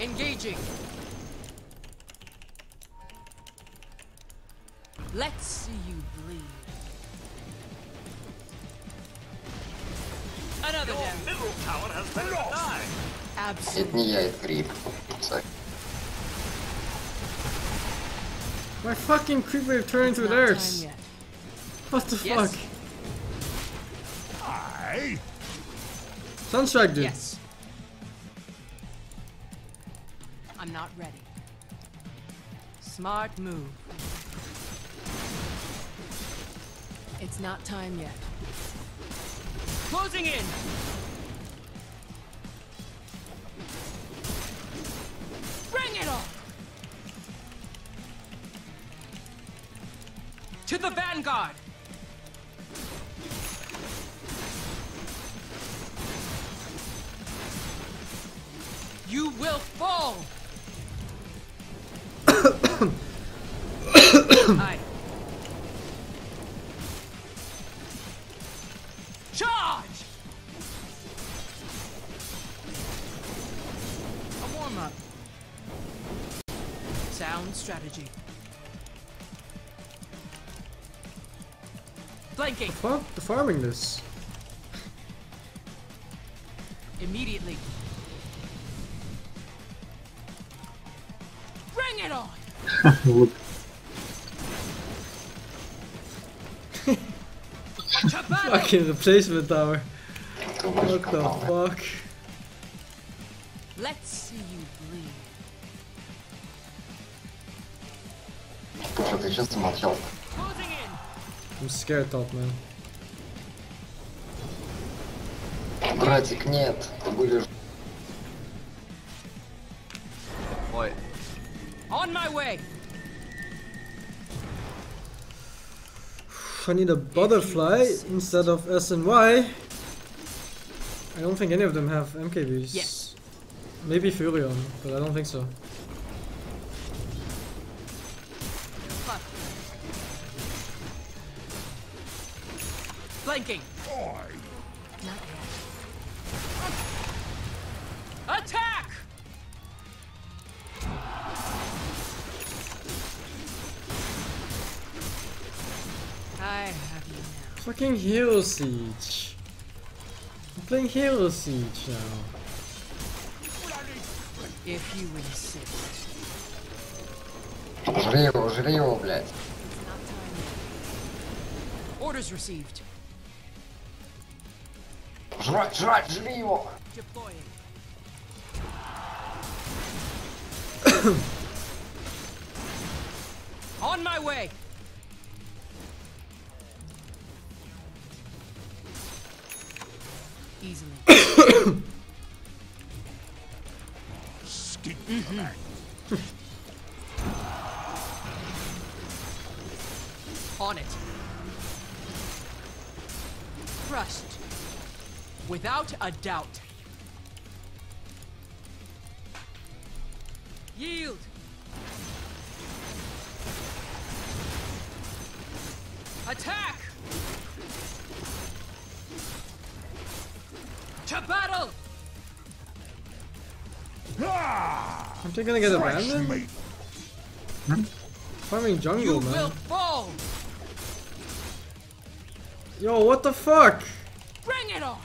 Engaging. Let's see you bleed. Another Your down. middle tower has been denied. Absolutely. Это не я, это Крип. Sorry. My fucking creep wave turned into Not time theirs. yet. What the Yes. fuck? I Sunstrike dude. Yes. Not ready. Smart move. It's not time yet. Closing in. Bring it on. To the vanguard. You will fall. Aye. Charge! A warm up. Sound strategy. Flanking Fuck the farming this. immediately. Bring it on! to Fucking replacement tower. What the fuck? Let's see you bleed. Слушай, ты сейчас замолчал. Closing in. I'm scared, top man. Братик, нет. Ты будешь... I need a butterfly instead of S and Y. I don't think any of them have MKBs. Yes. Maybe Furion, but I don't think so. Fucking Hero Siege. I'm playing Hero Siege now. If you insist. Жри его, жри его, блядь. It's not time yet. Orders received. Жрать, жрать, жри его. Deploying. On my way. A doubt. Yield. Attack! To battle! Aren't they gonna get abandoned? mate. Hmm? Farming You jungle, will man. fall! Yo, what the fuck? Bring it on!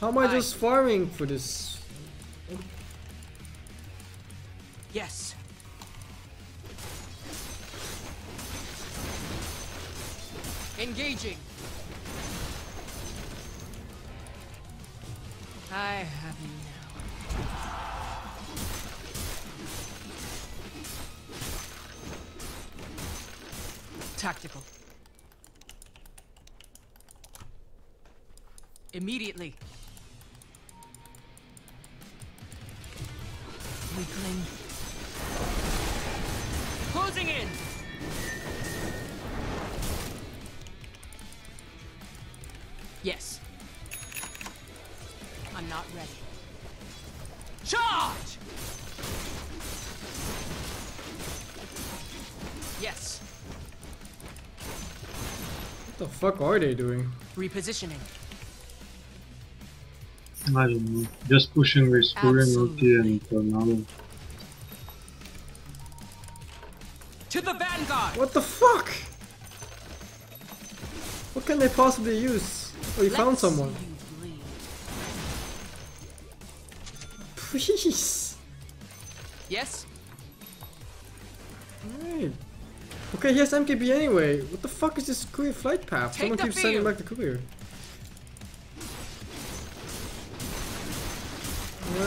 How am I Aye. just farming for this? Yes. Engaging. I have you now. Tactical. Immediately. Weakling. Closing in. Yes. I'm not ready. Charge! Yes. What the fuck are they doing? Repositioning. I don't know. Just pushing with Fury Multi and Tornado. To the vanguard. What the fuck? What can they possibly use? Oh, you found Let's someone. you. Please. Yes. Right. Okay, he has MKB anyway. What the fuck is this courier flight path? Take Someone the keeps sending back the courier.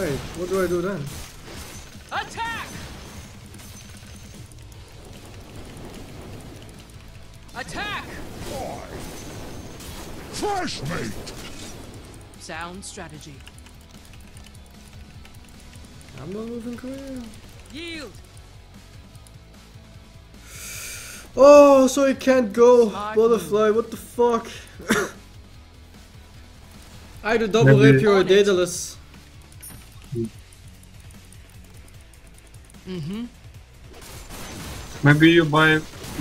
Right, what do I do then? Attack. Attack. Fresh mate! Sound strategy. I'm not moving courier. Yield. Oh, so he can't go. Smart Butterfly, what the fuck? I Either double Maybe- rapier or On it. Daedalus. Mm-hmm. Maybe you buy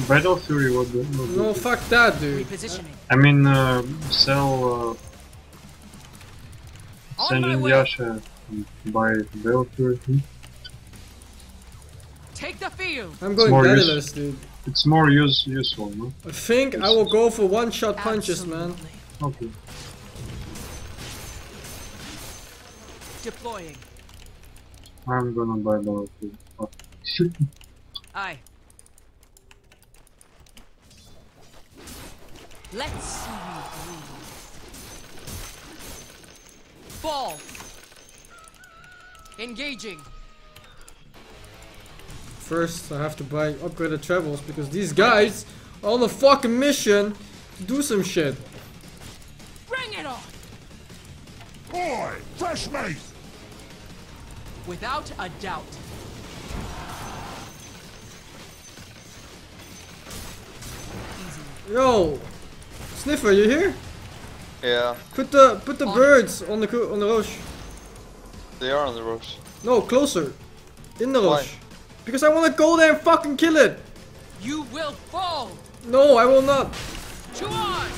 Battle Fury. What the? What No, the- fuck that, dude. Repositioning. I mean, uh, sell. Uh, On send in. Yasha and buy Battle Fury. Hmm? Take the field. I'm going more use- Daedalus, dude. It's more use useful, no? I think I will go for one-shot punches, man. Okay. Deploying. I'm gonna buy Battle Fury. Oh. Aye. Let's see you bleed. Fall. Engaging. First, I have to buy upgraded travels because these guys are on a fucking mission to do some shit. Bring it on. Boy! Fresh mate! Without a doubt. Yo, Sniffer, you here? Yeah, Put the put the On it. birds on the on the Rosh. they are on the ropes. No, closer, in the Why? Rosh. Because I want to go there and fucking kill it. You will fall. No, I will not. To arms.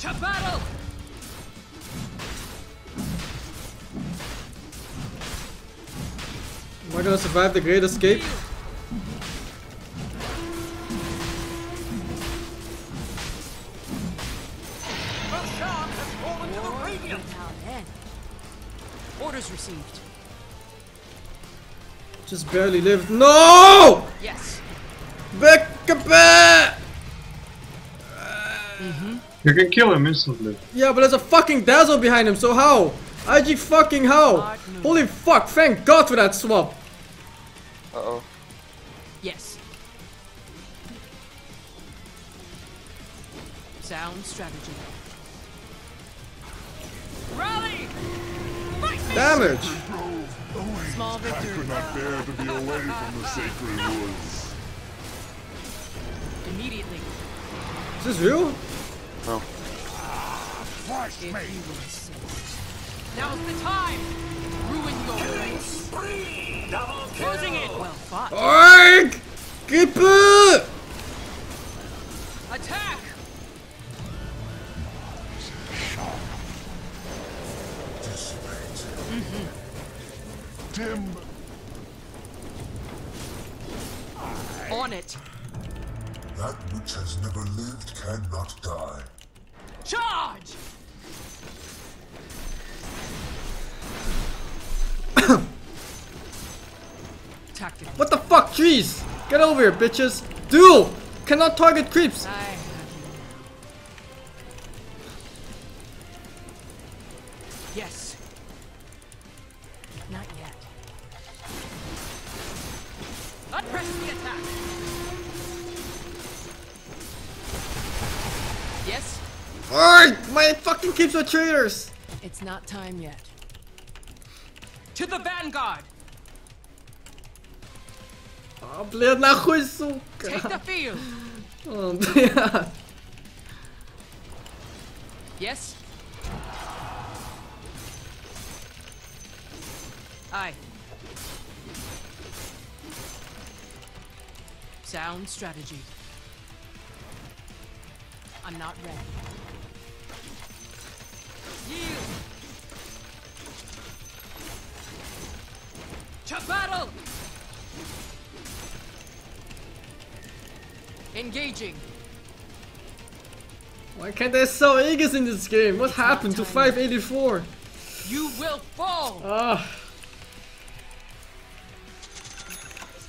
To battle. Am I gonna survive the Great Escape? Orders received. Just barely lived. No! Yes. Back back! Mm-hmm. You can kill him instantly. Yeah, but there's a fucking dazzle behind him, so how? IG fucking how? Holy fuck, thank god for that swap. Uh oh. Yes. Sound strategy. Rally! Fight! Damage. Small I victory. could not bear to be away from the sacred woods. Immediately. Is this real? Fresh If mate! you will. Now's the time! Ruin your race. Closing it! Well fought. Oink! Kippe! Attack! Dim On it. That which has never lived cannot die. Charge! Tactical. What the fuck, trees? Get over here, bitches. Duel! Cannot target creeps. Yes. Not yet. Not press the attack. Yes. Alright! My fucking keeps are traitors. It's not time yet. To the vanguard. А, блядь, нахуй, сука. Take the field. О, блядь. Yes. Aye. Sound strategy. I'm not ready. Engaging. Why can't I sell Aegis in this game? What happened to 584? You will fall. Ah.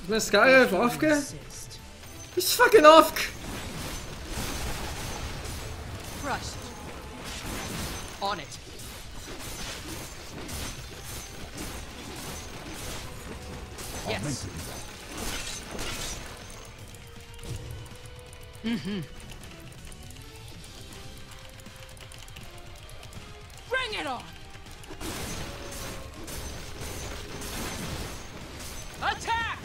Is my Skyrive Ofka? Resist. He's fucking off. Mm-hmm. Bring it on. Attack!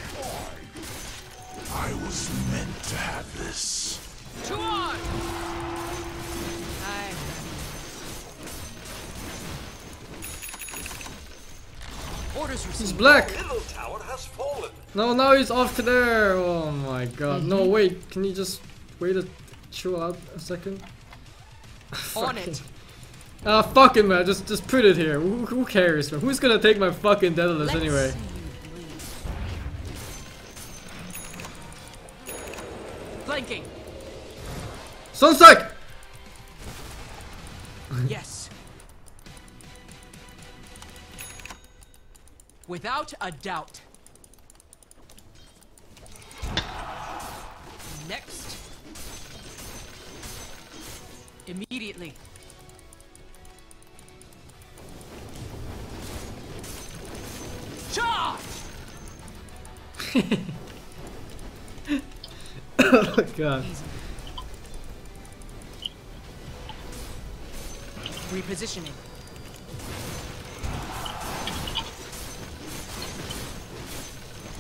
I was meant to have this. To on! I... Orders He's black. Middle tower has fallen. No, now he's off to there. Oh my god. No, Mm-hmm. wait. Can you just wait a chill out a second? On it. Ah, fuck it, man. Just, just put it here. Who, who cares, man? Who's gonna take my fucking Daedalus anyway? see you bleed. Flanking. Sunstrike! Yes. Without a doubt. Immediately. Charge! oh god. Repositioning.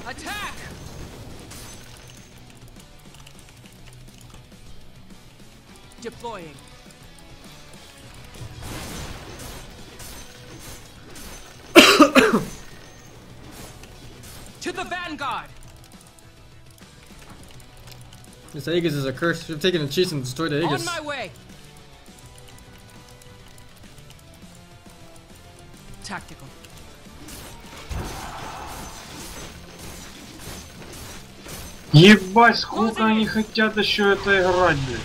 Attack! Deploying. This Aegis is a curse. Should have taken the cheese and destroyed the On Aegis. my way! Tactical. Ебать, сколько они хотят еще это играть, блядь.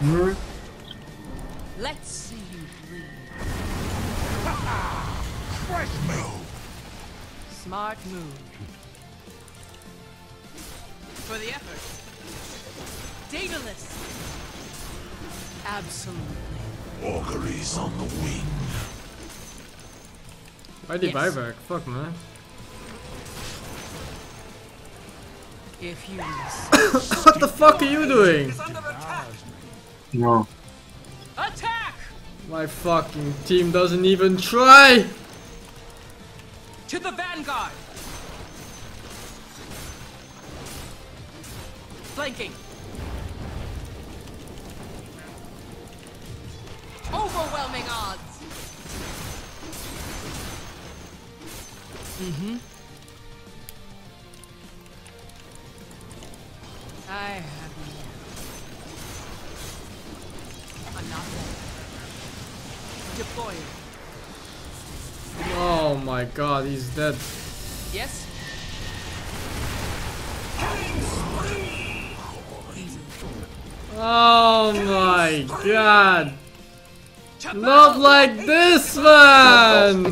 Ну, Let's see you bleed. Smart move. For the effort. Daedalus. Absolutely. Auguries on the wing. Why did Yes. buyback? Fuck, man. If you what the fuck are you doing? no. Attack! My fucking team doesn't even try! To the vanguard! Flanking. Overwhelming odds. Mm-hmm. I have you. I'm not ready. Deploying. Oh my god, he's dead. Yes? Oh my god. Not like this one!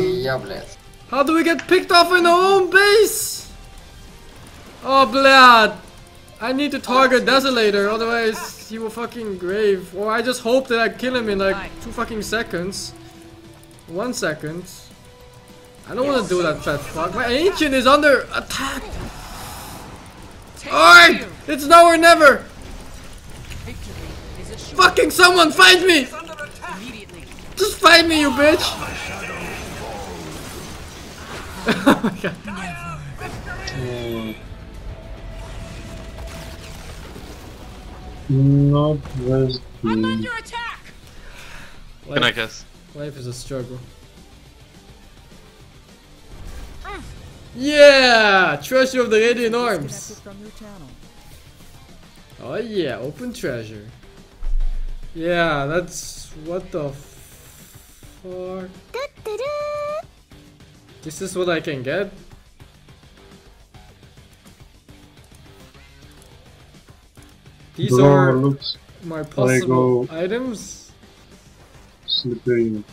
How do we get picked off in our own base? Oh, blood! I need to target Desolator, otherwise he will fucking grave. Or I just hope that I kill him in like two fucking seconds. One second. I don't want to do that fat fuck. My Ancient is under attack! Alright! It's now or never! Fucking someone find me! Immediately. Just fight me, you bitch! oh my god. Not this I'm under attack! Good night, guys. Life is a struggle. Hmm. Yeah! Treasure of the Radiant Arms! from your channel. Oh yeah, open treasure. Yeah, that's... what the f... fuck? This is what I can get? These Bro are looks my possible go- items? slippery.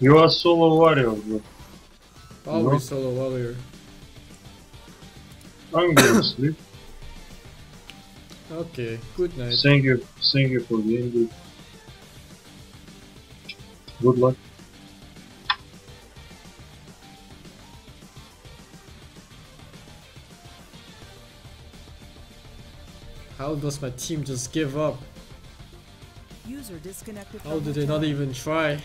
You are solo warrior, bro. Always solo warrior. I'm gonna sleep. Okay, good night. Thank you, thank you for the invite. Good luck. How does my team just give up? User disconnected. How did they not even try?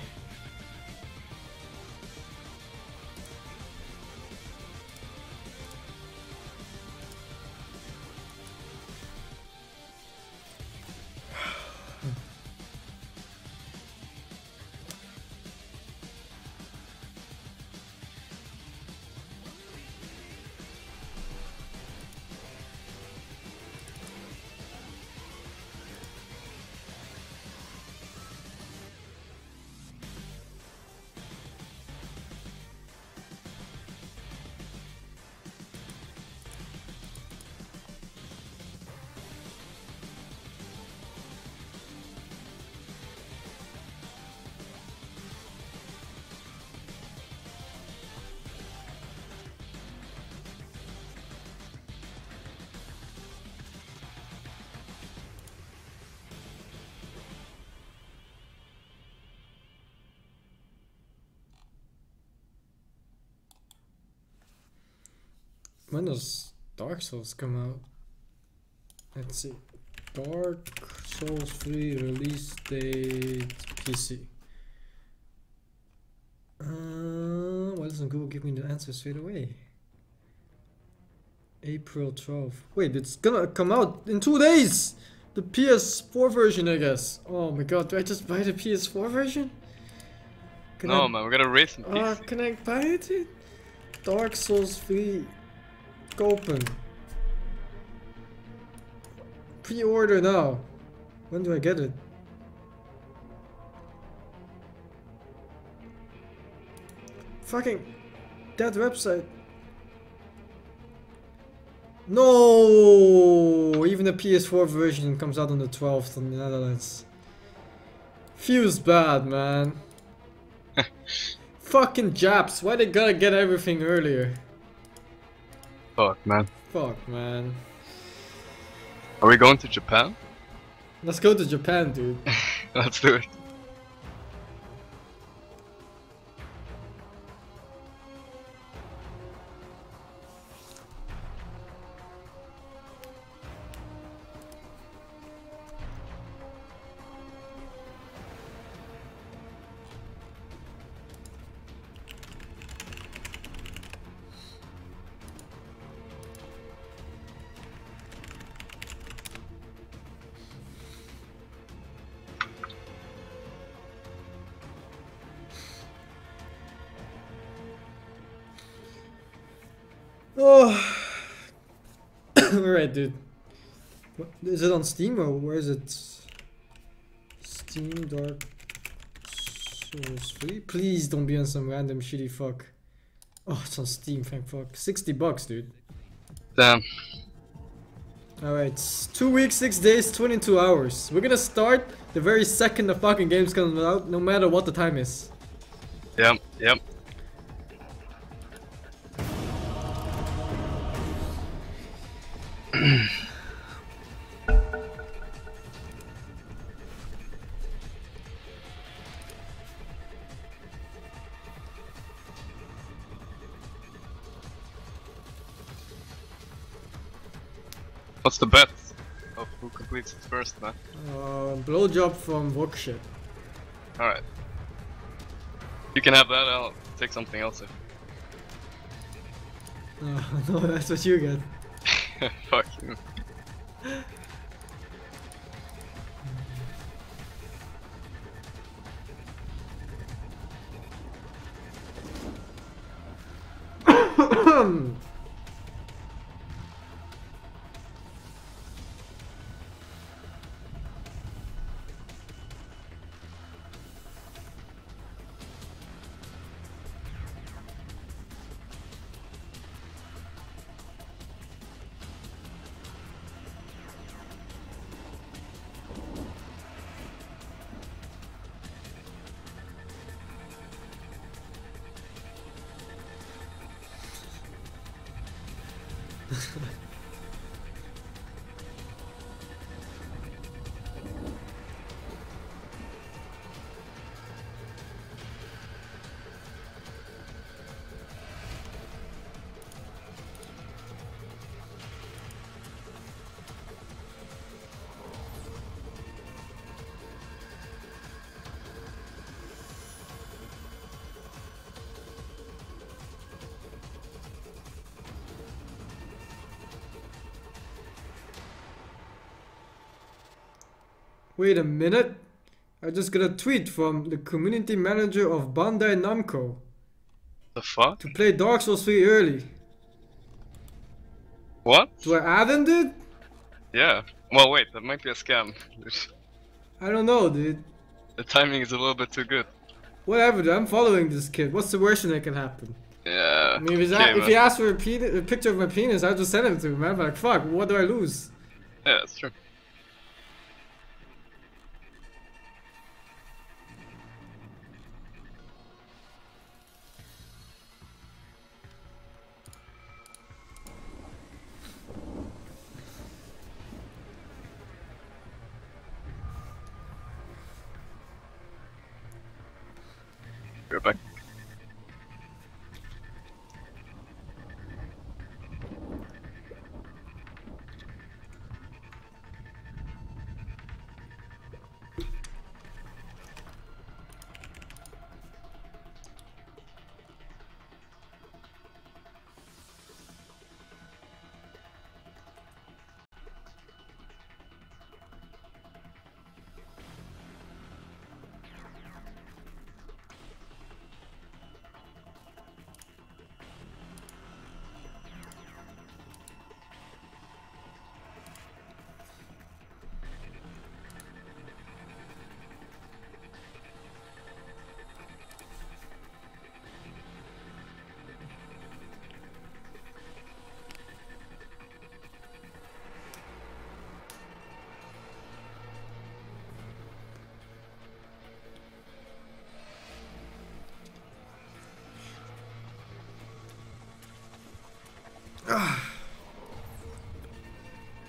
When does Dark Souls come out? Let's see. Dark Souls 3 release date PC. Uh, why doesn't Google give me the answer straight away? April 12th. Wait, it's gonna come out in two days! The PS4 version, I guess. Oh my god, do I just buy the PS4 version? Can no, I, man, we're gonna race uh, can I buy it? Dark Souls 3 Open. Pre-order now. When do I get it? Fucking that website. No, even the PS4 version comes out on the 12th in the Netherlands. Feels bad, man. Fucking Japs, why they gotta get everything earlier? Fuck, man. Fuck, man. Are we going to Japan? Let's go to Japan, dude. Let's do it. Is it on Steam or where is it? Steam Dark Souls 3? Please don't be on some random shitty fuck. Oh, it's on Steam, thank fuck. 60 bucks, dude. Damn. Alright, two weeks, six days, 22 hours. We're gonna start the very second the fucking game's coming out, no matter what the time is. Yep, yep. What's the bet of who completes it first, man? Uh, blowjob from Workshop. Alright. You can have that, I'll take something else. If... Uh, no, that's what you get. Wait a minute. I just got a tweet from the community manager of Bandai Namco The fuck? to play Dark Souls 3 early. What? Do I add in, dude? Yeah. Well, wait, that might be a scam. I don't know, dude. the timing is a little bit too good. Whatever, dude. I'm following this kid. What's the worst thing that can happen? Yeah. I mean, if, he's okay, a- if he asks for a, a picture of my penis, I'll just send it to him, man. Like, fuck, what do I lose? Yeah, that's true. Go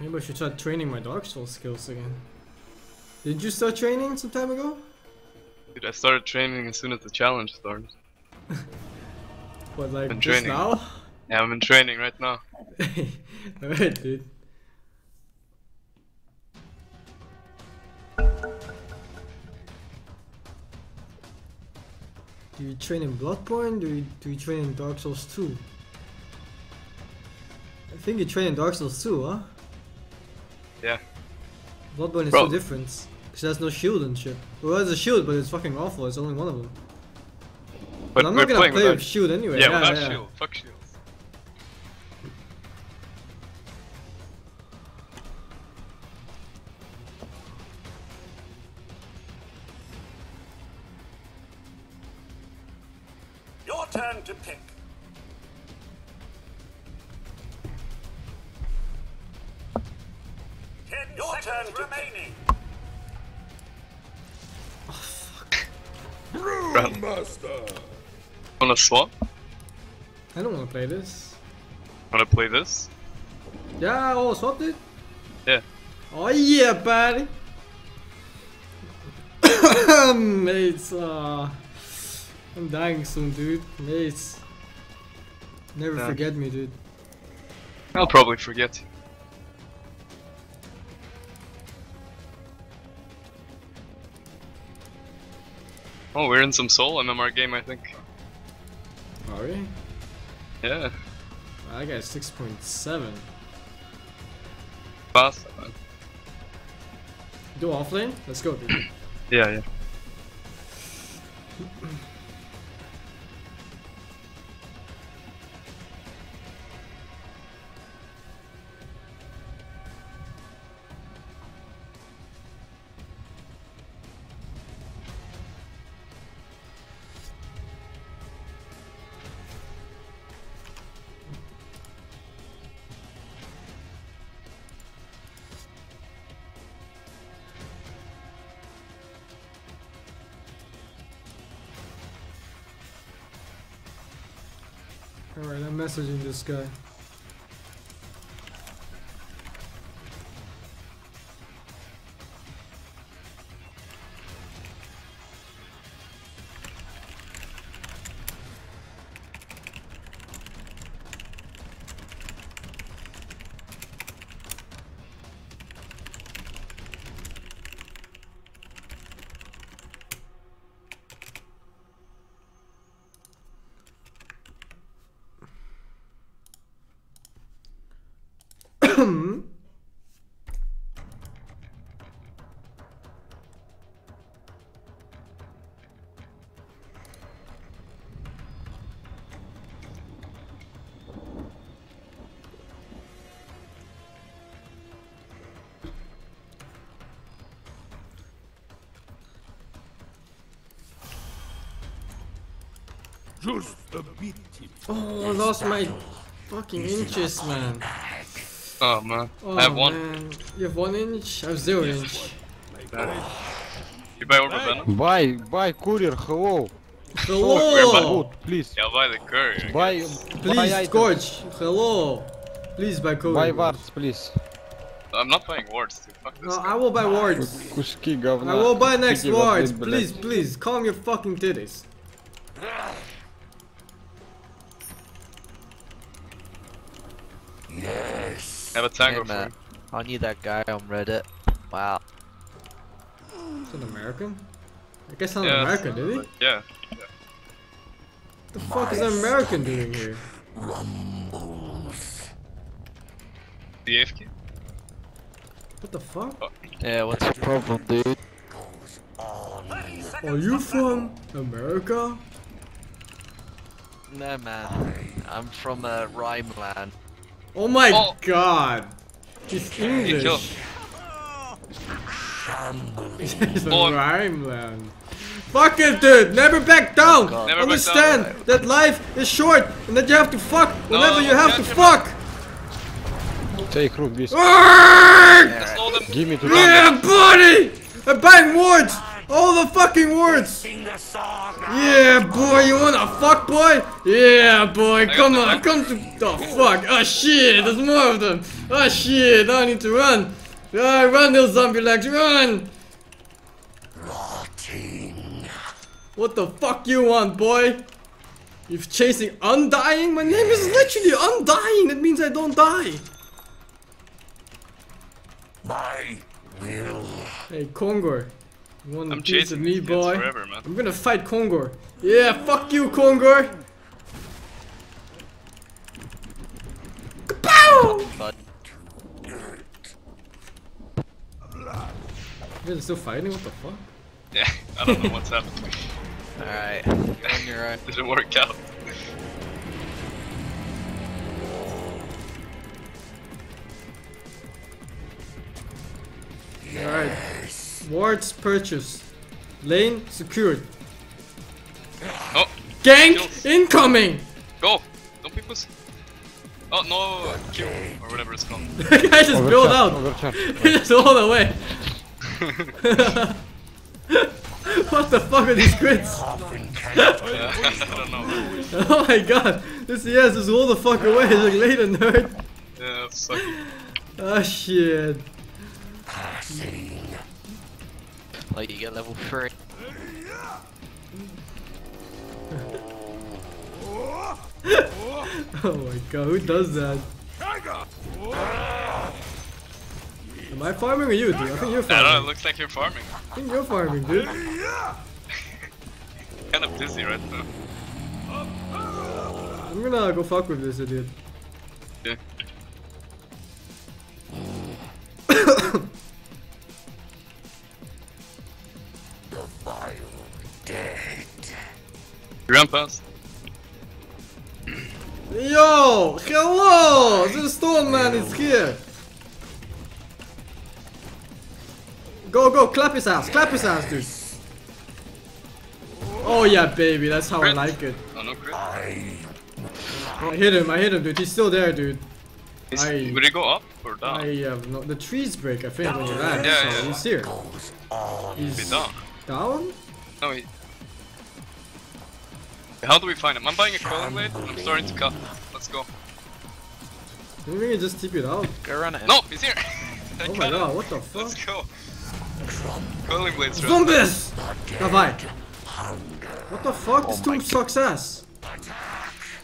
Maybe I should start training my Dark Souls skills again. Did you start training some time ago? Dude, I started training as soon as the challenge started. What, like Been just training. now? Yeah, I'm in training right now. Alright, dude. Do you train in Bloodborne? Do you, do you train in Dark Souls 2? I think you train in Dark Souls too, huh? Yeah. Bloodborne is Bro. so different. Because there's no shield and shit. Well, there's a shield, but it's fucking awful. It's only one of them. But, But I'm not gonna play without with shield anyway. Yeah, Yeah, yeah. shield. Fuck shields. Wanna? I don't want to play this. Wanna play this? Yeah, oh, swap it. Yeah. Oh yeah, buddy. Mates, uh, I'm dying soon, dude. Mates, never forget me, dude. I'll probably forget. Oh, we're in some Solo MMR game, I think. Are we? Yeah, I got six point seven. fast, man. Do offlane? Let's go, dude. Yeah, yeah. Messaging this guy. Oh, I lost my fucking inches, man. Oh man, oh, I have one. Man. You have one inch? I have zero yes. inch. You buy over venom? Buy, buy courier, hello. Hello! Hello. Good, please. Yeah, buy the courier. Buy, please, buy coach, hello. Please buy courier. Buy wards, please. I'm not buying wards, dude. Fuck this. No. I will buy wards. I will buy next wards. Please, please, calm your fucking titties. Have a tango Hey, for man. I knew that guy on Reddit. Wow. Is an American? I guess not Yeah, American, did he? Yeah. What the fuck is an American doing here? The AFK? What the fuck? Yeah, what's your problem, dude? Are you from America? No, man. I'm from uh, Rhineland. Oh my Oh. god! He's. English. He's from Oh. Rhineland. Fuck it, dude! Never back down! God. Never back Understand down. that life is short and that you have to fuck whenever No, you have to him. fuck! Take rook this. Arrgh! Slow. Give me to Yeah, buddy! I'm buying words! All the fucking words! Sing the song. Yeah, boy, you wanna fuck, boy? Yeah, boy, come on, come to. Oh, fuck. Oh, shit, there's more of them. Oh, shit, now I need to run. Ah, run, little zombie legs, run! Rotting. What the fuck you want, boy? You're chasing Undying? My name is literally Undying. That means I don't die. My will. Hey, Kongor. You want a I'm piece of chasing me, boy? forever, man. I'm gonna fight Kongor. Yeah, fuck you, Kongor. Kapow! But They're still fighting? What the fuck? Yeah, I don't know what's happening. alright, you're on your own. Didn't work out. Alright. Wards purchased. Lane secured. Oh, Gank Kills. incoming! go! Don't be pussy. Oh no, kill or whatever it's called. The guy just built out. Overcharge. He just all the way. what the fuck are these crits? Yeah, I don't know. Oh my god. This CS is all the fuck away. He's like later nerd. Yeah, it's sucky. Oh shit. Like, you get level 3. Oh my god, who does that? Am I farming or you, dude? I think you're farming. I don't know, it farming. looks like you're farming. I think you're farming, dude. Kind of busy right now. I'm gonna go fuck with this idiot. You ran past. Yo! Hello! The stone man is here! Go, go, clap his ass, clap his ass, dude. Oh yeah, baby, that's how I like it. Oh no, crit. I I hit him, I hit him, dude. He's still there, dude. Is, I- would he go up or down? I have no. The trees break, I think, when you land. Yeah, so yeah. he's here. goes on. Be He's down. down? No, he... How do we find him? I'm buying a quelling blade. and I'm starting to cut. Let's go. Maybe we can just tip it out. Go run it. No, he's here. Oh my got him. god, what the fuck? Let's go. Quelling blades. right? Zombies! Davai! What the fuck? This tomb sucks ass.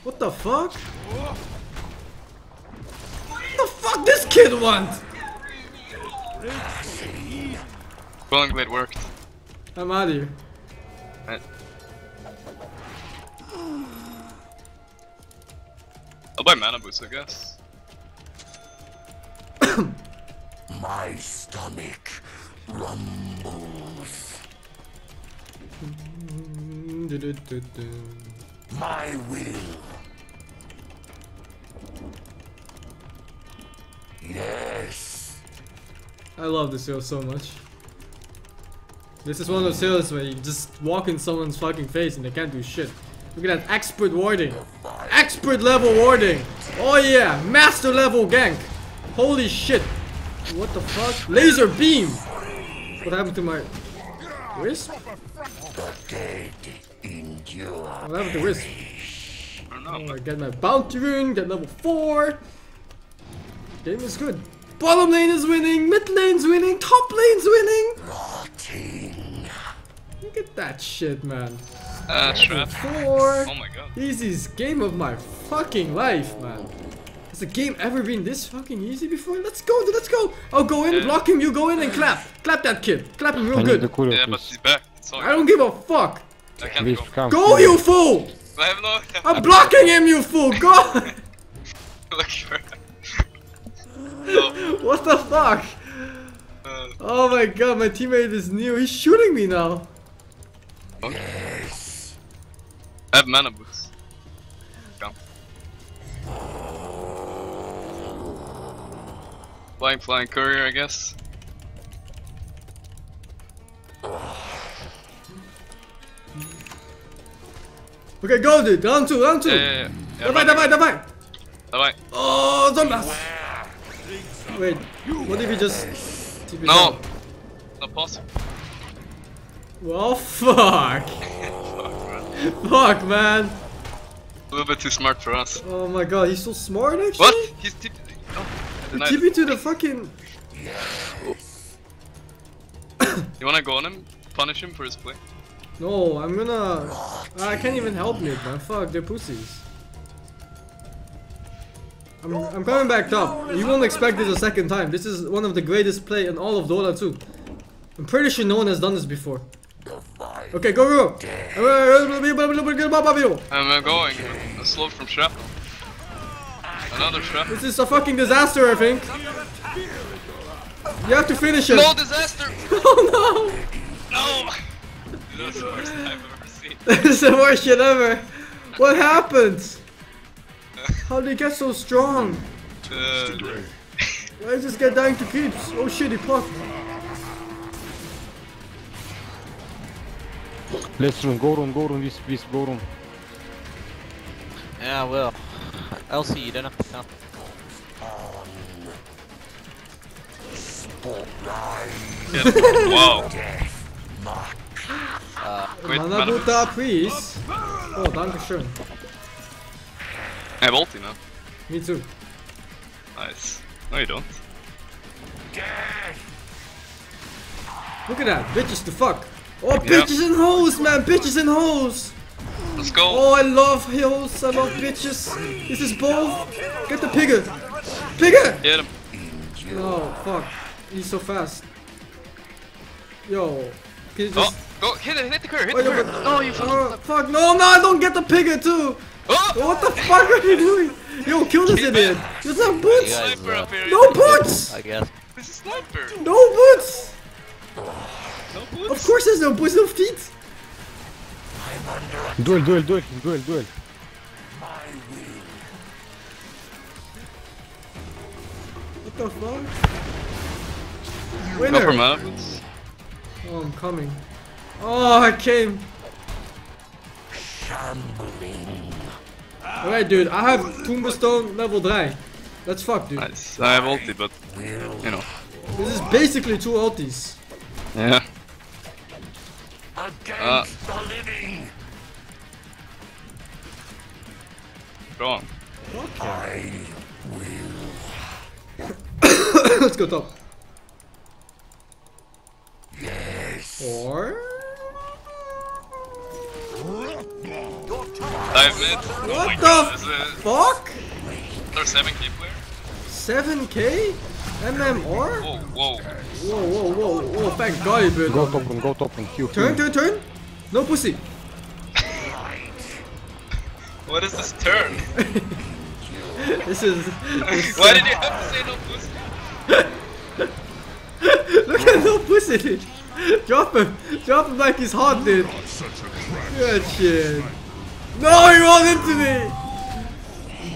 What the fuck? What the fuck this kid want? Quelling blade worked. I'm out of here. I'll buy mana boost, I guess. My stomach rumbles. My will. Yes. I love this hill so much. This is one of those hills where you just walk in someone's fucking face and they can't do shit. Look at that expert warding. Expert level warding. Oh yeah, master level gank. Holy shit. What the fuck? Laser beam. What happened to my endure. What happened to wisp? Oh, I get my bounty rune, get level 4. Game is good. Bottom lane is winning, mid lane's winning, top lane's winning. Rotting. Look at that shit, man. Uh, trap. Four. Oh my god. Easiest game of my fucking life, man. Has the game ever been this fucking easy before? Let's go, dude, let's go. I'll go in, Yeah. block him, you go in and clap. Clap that kid. Clap him real I need the good. Yeah, but he's back. That's. I don't give a fuck. I can't Please go. come. Go, you fool! I have no. I'm blocking him, you fool! Go! Look for. no. what the fuck? Uh, Oh my god, my teammate is new. He's shooting me now. Yes. I have mana boots. Come. Flying, flying courier, I guess. Okay, go, dude. Round two, round two. Yeah, yeah, yeah. yeah Давай, run, давай, run. давай. Давай. Oh, zombies. Wait, what if he just... TP No. down? Not possible. Well, fuck. fuck, man. A little bit too smart for us. Oh my god, he's so smart, actually. What? He's tipped. Oh, to the fucking... You wanna go on him? Punish him for his play? No, I'm gonna... Uh, I can't even help me, man. Fuck, they're pussies. I'm, I'm coming back top. You won't expect this a second time. This is one of the greatest play in all of Dota 2. I'm pretty sure no one has done this before. Okay, go, go, go. I'm uh, going. I'm slow from shrapnel. Another shrapnel. This is a fucking disaster, I think. You have to finish it. No disaster! Oh No! That's the worst I've ever seen. no! this is the worst shit ever. What happened? How did he get so strong? Uh, Why does this guy dying to creeps? Oh shit, he popped. Let's run, go run, go run, this, please, go run. Yeah, well. Elsie, you don't have to come. wow. Uh, Wait, Mana mana Buddha, please. Oh, danke schön. I have ulti now. Me too. Nice. No, you don't. Look at that, bitches to fuck. Oh, Yeah. bitches and hoes, man, bitches and hoes. Let's go. Oh, I love hoes, I love bitches. This is both. Get the pigger. Pigger! Get him. Oh, fuck. He's so fast. Yo. Can you Oh, just... go hit it, hit the courier, hit Oh, the yeah, courier. Oh, you Oh, fuck, no, no, I don't get the pigger too. Oh! What the fuck are you doing? Yo, kill this idiot. There's no you boots. guys, Sniper uh. No boots. I guess. This is sniper. No boots. No Of course there's no boots, no feet. Duel, duel, duel, duel, duel. What the fuck? Go for Winner. mana. Oh, I'm coming. Oh, I came. Shambling. Alright, dude, I have Tombstone level 3. Let's fuck, dude. Nice. I have ulti, but you know. This is basically two ultis. Yeah. Against Uh. the living. Strong. I will. Let's go top. Yes. Or... Dive mid. Oh my What god. the This is fuck? there's 7k player. 7k? MMR? Whoa, whoa. Whoa, whoa, whoa, whoa, thank god you built Go top me. go top run, Q, Q. Turn, turn, turn. No pussy. What is this turn? This is... this- Why did you have to say no pussy? Look at no pussy, dude. Drop him. Drop him like he's hot, dude. Good shit. No, he rolled into me.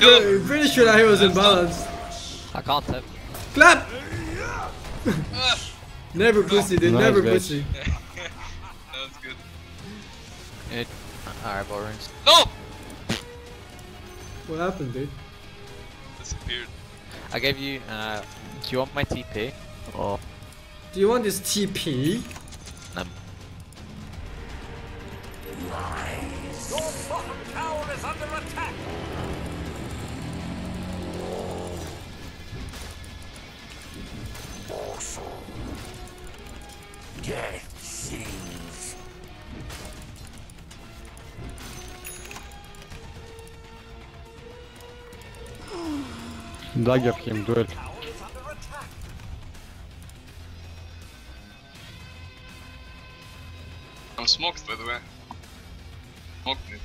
Go. I'm pretty sure that he was imbalanced. I can't tap. Clap. never pussy, dude. Nice, never bitch. pussy. that was good. Alright, ball rings. No! What happened, dude? Disappeared. I gave you, uh, do you want my TP? Or, Do you want this TP? no. Your bottom tower is under attack. Death sings. Dagger him, duel. Tower is under attack. I'm smoked by the way. Smoked me.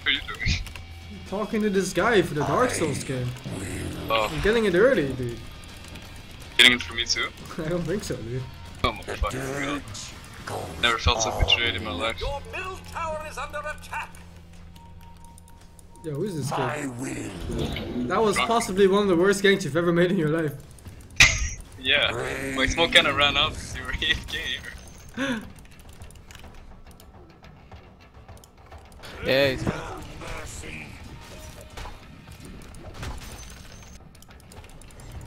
What are you doing? Talking to this guy for the Dark Souls game. Oh, I'm getting it early, dude. Getting it for me too? I don't think so, dude. Oh my fucking god. Never felt so betrayed in my life. Your middle tower is under attack. Yo, who's this I kid? will. That was possibly one of the worst ganks you've ever made in your life. Yeah, my smoke kinda ran out because you were AFK here. Yeah, he's-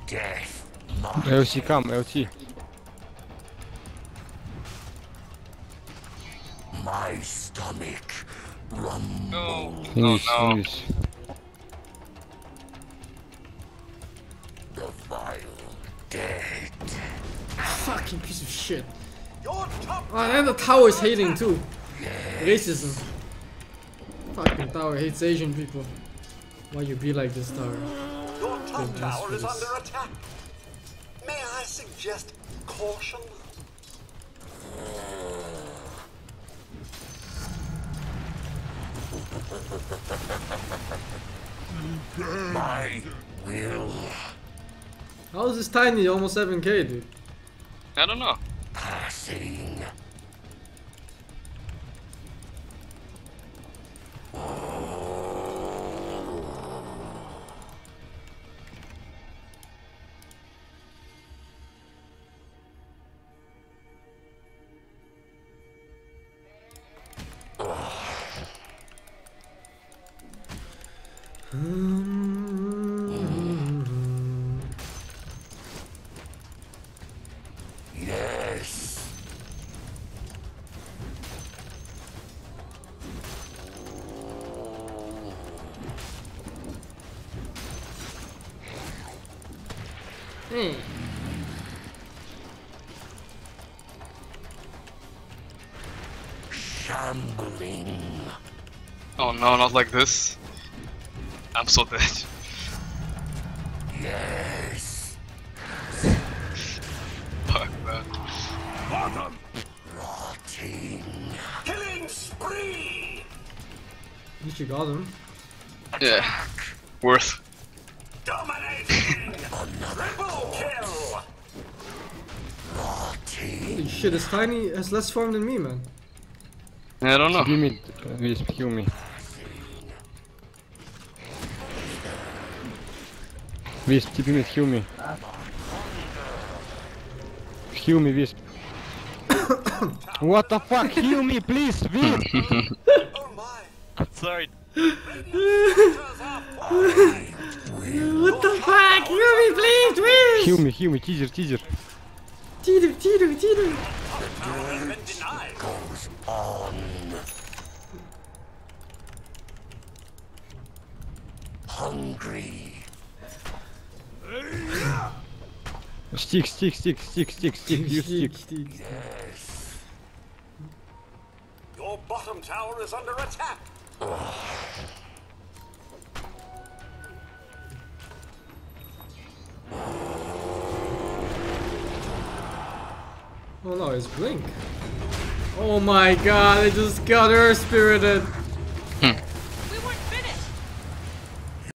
Death. LC come, LC. My stomach. Rum. No, oh Finish, no. finish. The vile dead. Fucking piece of shit. Oh, and the tower is hating too. Racism. Fucking tower hates Asian people. Why you be like this tower? Your top tower is this. under attack. May I suggest caution? My will. How is this tiny almost 7k, dude? I don't know. No, not like this. I'm so dead. Yes. Fuck that. Rotting. Killing spree. At least you got him. Yeah. Worth. Dominating. Triple kill. Rotting. Holy shit, this tiny has less form than me, man. I don't know. Give me, uh, Wisp, heal me. Wisp, TP mid, heal me. Heal me, Wisp. what the fuck? Heal me, please, Wisp! Oh my. Sorry. What the fuck? Heal me, please, please! heal me, heal me, teaser, teaser. Teeter, teeter, teeter. Tower has been denied. Goes on. Hungry. Stick, stick, stick, stick, stick, stick, use stick. stick. Your bottom tower is under attack. Oh no, it's Blink. Oh my god, I just got her spirited.